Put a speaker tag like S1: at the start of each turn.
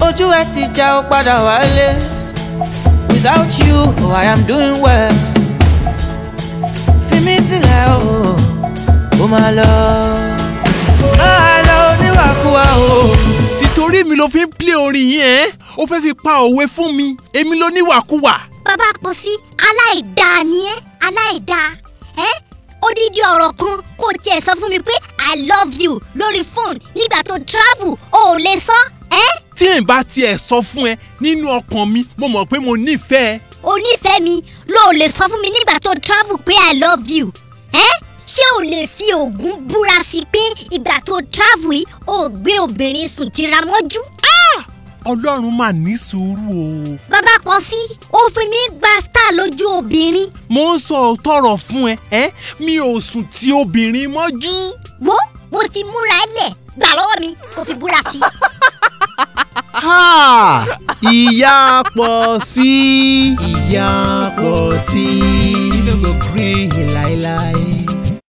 S1: ojú ẹ ti já ó padà wálé. Without you oh, I am doing well. Fi mí sílẹ̀ o ó máa lọ. Máa lọ oníwàkuwà o.
S2: títorí mi ló fi ń plé orin yìí ẹ́ ó fẹ́ fi pa òwe fún mi. Èmi ló níwàkuwà.
S3: bàbá pọ̀ sí aláìdáa ni ẹ́ aláìdáa ẹ́ odidi ọ̀rọ̀ kan kò tiẹ̀ sọ fún mi pé i love you lórí fóònù. Nígbà tó travel o ò lè sọ. ẹ́
S2: tí n bá tiẹ̀ sọ fún ẹ nínú ọkàn mi mo mọ̀ pé mo nífẹ̀ẹ́.
S3: onífẹ̀ẹ́ mi ló lè sọ fún mi nígbà tó travel pé i love you ẹ́ ṣé o lè fi oògùn búra sí pé ìgbà tó travel yìí o gbé obìnrin sùn tira mọ́jú.
S2: ọlọ́run mà ní sùúrù o.
S3: bàbá pọ̀ sí ó fi mí gba star lójú obìnrin
S2: mo ń sọ tọrọ fún ẹ mi ò sùn tí obìnrin mọ́jú.
S3: wo mo ti múra ẹ lẹ̀ gbà lọ́wọ́ mi kò fi búra
S4: ìyá pọ̀ sí ìyá pọ̀ sí. you no go gree láéláé.